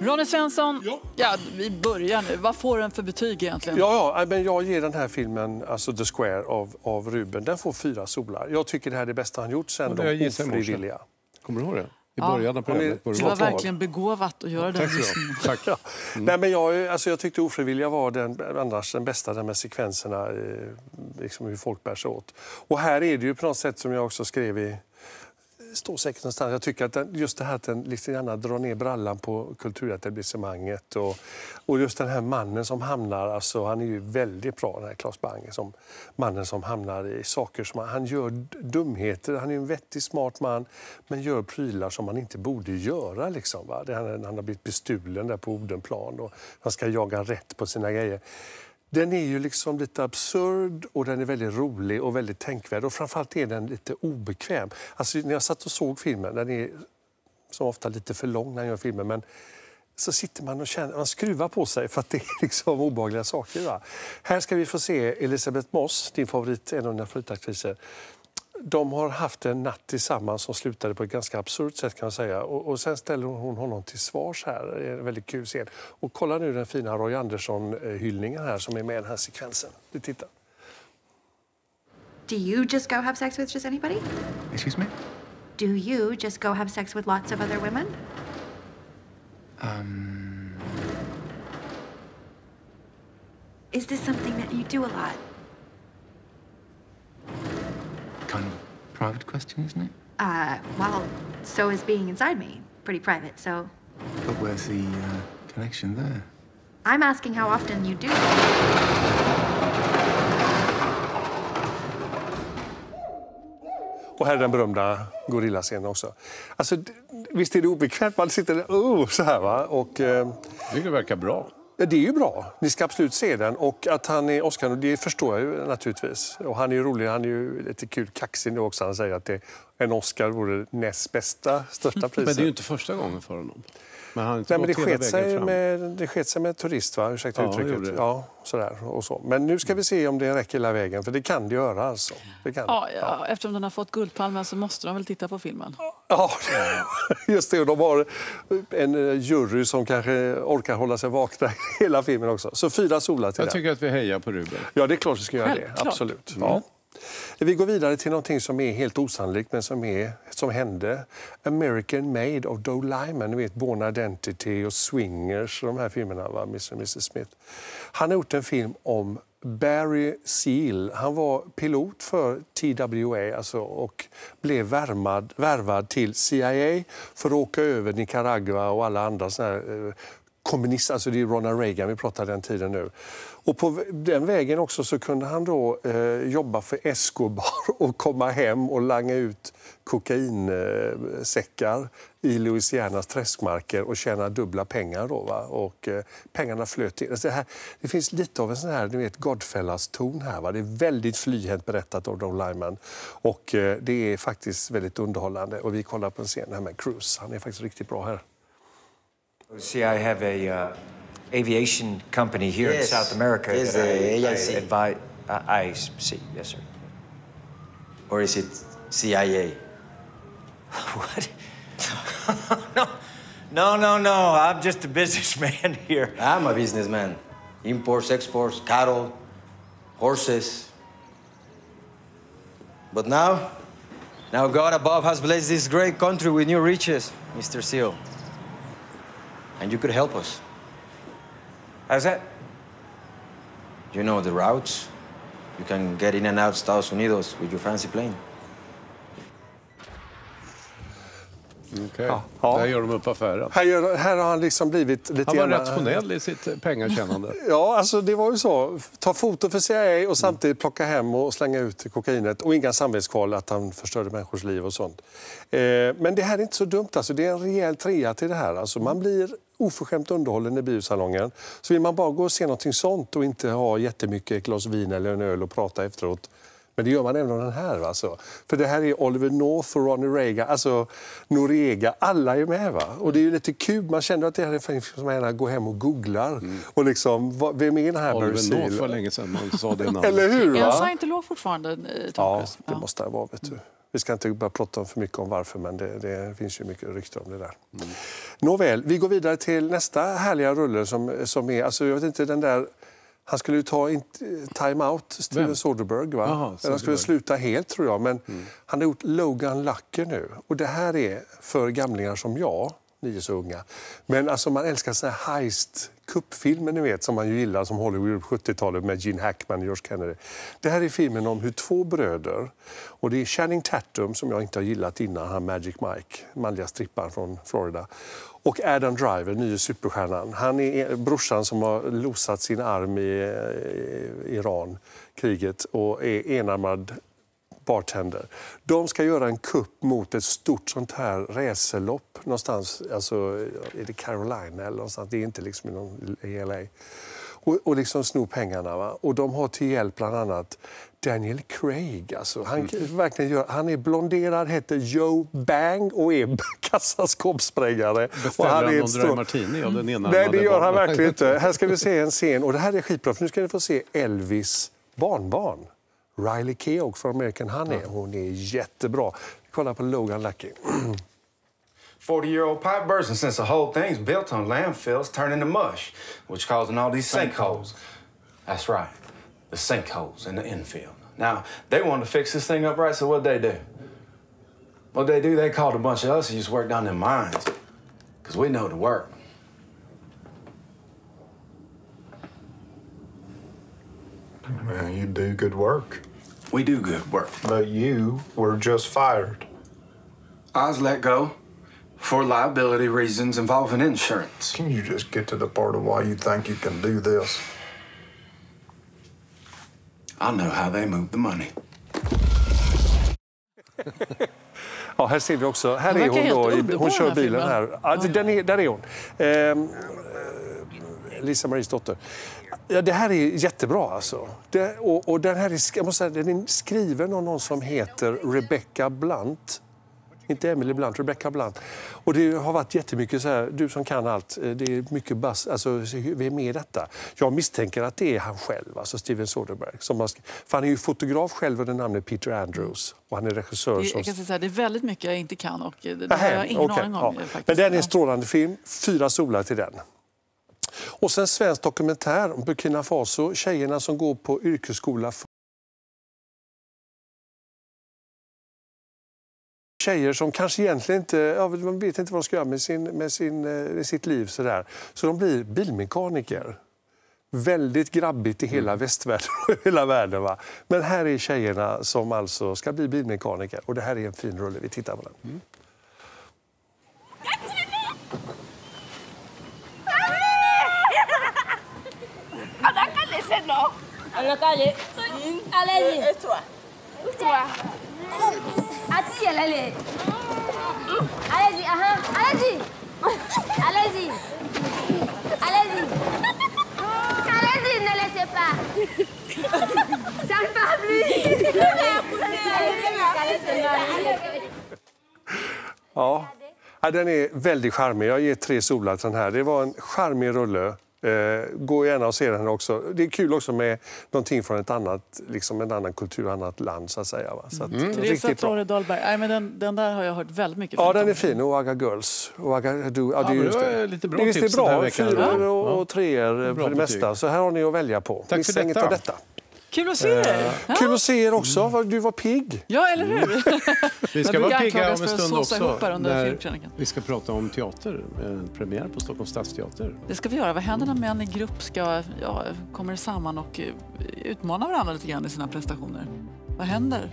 Ronny Svensson, ja. ja. vi börjar nu. Vad får den för betyg egentligen? Ja, ja, men jag ger den här filmen, alltså The Square av, av Ruben, den får fyra solar. Jag tycker det här är det bästa han gjort sen De ofrivilliga. Kommer du ihåg det? I början av programmet. Det var verkligen begåvat att göra den gissningen. Tack. Ja. Mm. Nej, men jag, alltså jag tyckte Ofrivilliga var den, annars den bästa, den med sekvenserna, liksom hur folk bär sig åt. Och här är det ju på något sätt som jag också skrev i står säkert någonstans. Jag tycker att den, just det här att den liksom gärna drar ner brallan på kulturetablissemanget och, och just den här mannen som hamnar, alltså han är ju väldigt bra den här Claes Bange, som mannen som hamnar i saker som han, han gör dumheter. Han är en vettig, smart man men gör prylar som han inte borde göra liksom. Va? Det, han, han har blivit bestulen där på Odenplan och han ska jaga rätt på sina grejer. Den är ju liksom lite absurd och den är väldigt rolig och väldigt tänkvärd. Och framförallt är den lite obekväm. Alltså, när jag satt och såg filmen, den är som ofta lite för lång när jag gör filmer, men så sitter man och känner, man skruvar på sig för att det är liksom obehagliga saker. Va? Här ska vi få se Elisabeth Moss, din favorit, en av dina favoritaktriser, de har haft en natt tillsammans som slutade på ett ganska absurt sätt kan man säga. Och, och sen ställer hon honom till svars här. Det är en väldigt kul scen. Och kolla nu den fina Roy Andersson-hyllningen här som är med i den här sekvensen. Du tittar. Do you just go have sex with just anybody? Excuse me? Do you just go have sex with lots of other women? Um... Is this something that you do a lot? Private question, isn't it? Uh, well, so is being inside me. Pretty private, so... But where's the uh, connection there? I'm asking how often you do. Och här är den berömda gorillascenen också. Alltså, visst är det obekvämt? Man sitter där oh, så här va? Och, eh... Jag tycker det verkar bra. Ja, det är ju bra. Ni ska absolut se den. Och att han är Oscar, det förstår jag ju naturligtvis. Och han är ju rolig, han är ju lite kul kaxig nu också. Han säger att det, en Oscar vore näst bästa, största priset. Men det är ju inte första gången för honom. Men, han Nej, men det, sket sig med, det sket sig med turist, va? ursäkta ja, uttrycket. Ja, sådär, och så. Men nu ska vi se om det räcker hela vägen, för det kan det göra. Alltså. Det kan ja, ja, Eftersom den har fått Guldpalmen så måste de väl titta på filmen? Ja, just det. De har en eh, jury som kanske orkar hålla sig vakna hela filmen också. Så fyra solar till Jag tycker att vi hejar på Ruben. Ja, det är klart vi ska göra det. Absolut. Mm. Ja. Vi går vidare till något som är helt osannolikt men som, är, som hände. American Made av Doe Lyman, ni vet Born Identity och Swingers och de här filmerna, va? Mr och Mrs Smith. Han har gjort en film om Barry Seal. Han var pilot för TWA alltså, och blev värmad, värvad till CIA för att åka över Nicaragua och alla andra såna här, eh, kommunist, alltså det är Ronald Reagan vi pratar den tiden nu. Och på den vägen också så kunde han då eh, jobba för Escobar och komma hem och langa ut kokainsäckar i Louisianas träskmarker och tjäna dubbla pengar. Då, va? Och, eh, pengarna flöt in. Alltså det, här, det finns lite av en sån här, ni vet, Godfellas-ton här. Va? Det är väldigt flyhänt berättat av Don Lyman. Och eh, det är faktiskt väldigt underhållande. Och vi kollar på en scen här med Cruise. Han är faktiskt riktigt bra här. See, I have a uh, aviation company here yes. in South America yes, that I, I advise. I see, yes, sir. Or is it CIA? what? no, no, no, no. I'm just a businessman here. I'm a businessman. Imports, exports, cattle, horses. But now, now God above has blessed this great country with new riches, Mr. Seal and you could help us. How's that? You know the routes. You can get in and out Estados Unidos with your fancy plane. Okay. Ja. Ja. Där gör de upp affären. Här, gör, här har han liksom blivit lite Han var gärna... rationell i sitt pengatjänande. ja, alltså det var ju så. Ta foto för CIA och samtidigt plocka hem och slänga ut kokainet. Och inga samvetskval att han förstörde människors liv och sånt. Eh, men det här är inte så dumt. Alltså. Det är en rejäl trea till det här. Alltså, man blir oförskämt underhållen i biosalongen. Så vill man bara gå och se något sånt och inte ha jättemycket glas vin eller en öl och prata efteråt men det gör man även av den här. Alltså. För det här är Oliver North och Ronny Reagan, alltså Noriega. Alla är med. Va? Och det är lite kul. Man känner att det här är en som man gärna går hem och googlar. Mm. Och liksom, vem är den här Oliver North var länge sedan man sa det namnet. Eller hur? Va? Är han scientolog fortfarande? Eh, ja, det måste det vara. Vet du. Vi ska inte bara prata för mycket om varför, men det, det finns ju mycket rykten om det där. Mm. Nåväl, vi går vidare till nästa härliga rulle som, som är, alltså jag vet inte, den där han skulle ju ta time-out, Steven? Soderbergh. Va? Aha, han skulle sluta helt, tror jag. Men mm. han har gjort Logan Lucky nu. Och det här är för gamlingar som jag, ni är så unga. Men alltså man älskar såna här heist kuppfilmer ni vet, som man ju gillar som Hollywood 70-talet med Gene Hackman och George Kennedy. Det här är filmen om hur två bröder, och det är Channing Tatum som jag inte har gillat innan, han Magic Mike, manliga stripparen från Florida. Och Adam Driver, nye superstjärnan. Han är brorsan som har losat sin arm i eh, Iran, kriget, och är enarmad bartender. De ska göra en kupp mot ett stort sånt här racerlopp någonstans, alltså är det Carolina eller någonstans, det är inte liksom i LA. Och, och liksom sno pengarna. Va? Och de har till hjälp bland annat Daniel Craig. Alltså, han, mm. verkligen gör, han är blonderad, heter Joe Bang och är kassaskåpssprängare. Beställer han, han någon stor... martini av den ena Nej, det gör han verkligen inte. Här ska vi se en scen, och det här är skitbra, för nu ska ni få se Elvis barnbarn. Riley Keough från American Honey. Hon är jättebra. Kolla på Logan Lucky. 40-year-old pipe bursting since the whole thing's built on landfills turning to mush, which causing all these sinkholes. That's right, the sinkholes in the infield. Now, they wanted to fix this thing up right, so what'd they do? What'd they do? They called a bunch of us who used to work down in mines, because we know the work. Well, you do good work. We do good work. But you were just fired. I was let go for liability reasons involving insurance. Can you just get to the part of why you think you can do this? I know how they move the money. Ja, här ser vi också. Här är hon då. Hon kör bilen här. Ja, den är, där är hon. Eh, Lisa Maries dotter. Ja, det här är jättebra. Alltså. Det, och, och den, här är, jag måste säga, den är skriven av någon som heter Rebecca Blunt. Inte Emily Blunt, Rebecca Blunt. Och det har varit jättemycket så här, du som kan allt, eh, det är mycket bass, alltså vi är detta. Jag misstänker att det är han själv, alltså Steven Soderbergh. Som har, för han är ju fotograf själv under namnet Peter Andrews och han är regissör. Det, som... jag kan säga, det är väldigt mycket jag inte kan och det, har jag ingen okay, aning om. Ja. Faktiskt. Men den är en strålande film, fyra solar till den. Och sen svensk dokumentär om Burkina Faso, tjejerna som går på yrkesskola tjejer som kanske egentligen inte ja, man vet inte vad de ska göra med, sin, med, sin, eh, med sitt liv. Så, där. så de blir bilmekaniker. Väldigt grabbigt i hela mm. västvärlden hela världen. Va? Men här är tjejerna som alltså ska bli bilmekaniker. Och det här är en fin rulle. Vi tittar på den. Mm. En la calle. Allez-y. Et toi Toi. Assis, allez. Allez-y, uh allez-y. Allez-y. Allez-y. Allez-y, ne laissez pas. Ça ne parle plus. Ja. den är väldigt charmig. Jag ger tre solar till den här. Det var en charmig rulle. Eh, gå gärna och se den också. Det är kul också med någonting från ett annat, liksom en annan kultur, ett annat land. Så att säga, va? Så att, mm. Teresa Torre Dahlberg. Nej, men den, den där har jag hört väldigt mycket Ja, den är fin. Oaga Girls. Oaga, du, ja, det, är just det. lite bra det är tips bra. den här veckan. Fyror och, och treor på det mesta. Så här har ni att välja på. Tack Missa för detta. Inget detta. Kul att se er! Ja. Kul att se er också. Du var pigg. Ja, eller hur? Mm. vi ska vara pigga om en stund också. När vi ska prata om teater. Premiär på Stockholms stadsteater. Det ska vi göra. Vad händer när män i grupp ska, ja, kommer samman och eh, utmana varandra lite grann i sina prestationer? Vad händer?